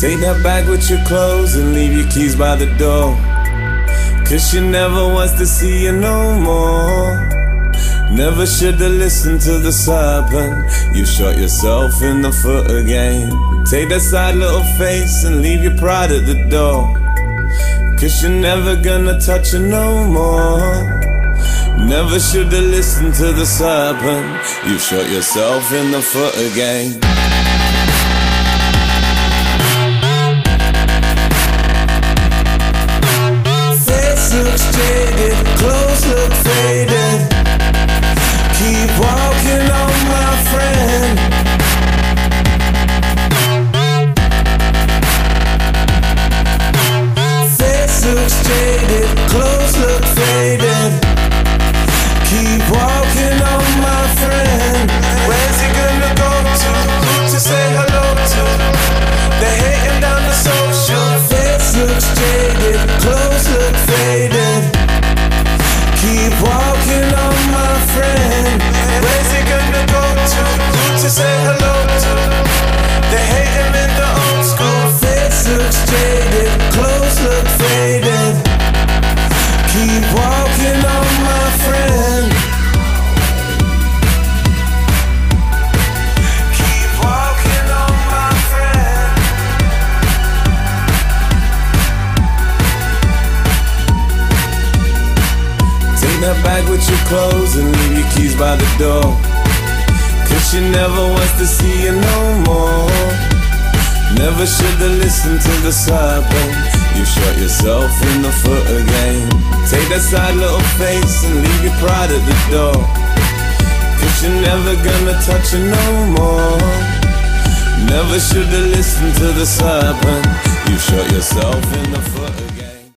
Take that bag with your clothes and leave your keys by the door. Cause she never wants to see you no more. Never should've listened to the serpent. You shot yourself in the foot again. Take that sad little face and leave your pride at the door. Cause you're never gonna touch her no more. Never should've listened to the serpent. You shot yourself in the foot again. Jaded, clothes look faded. Keep walking on, my friend. Where's he gonna go to? To say hello to? They hate him in the old school. Face looks jaded, clothes look faded. Keep walking That bag with your clothes and leave your keys by the door. Cause she never wants to see you no more. Never should've listened to the serpent. You shot yourself in the foot again. Take that sad little face and leave your pride at the door. Cause you're never gonna touch her no more. Never should've listened to the serpent. You shot yourself in the foot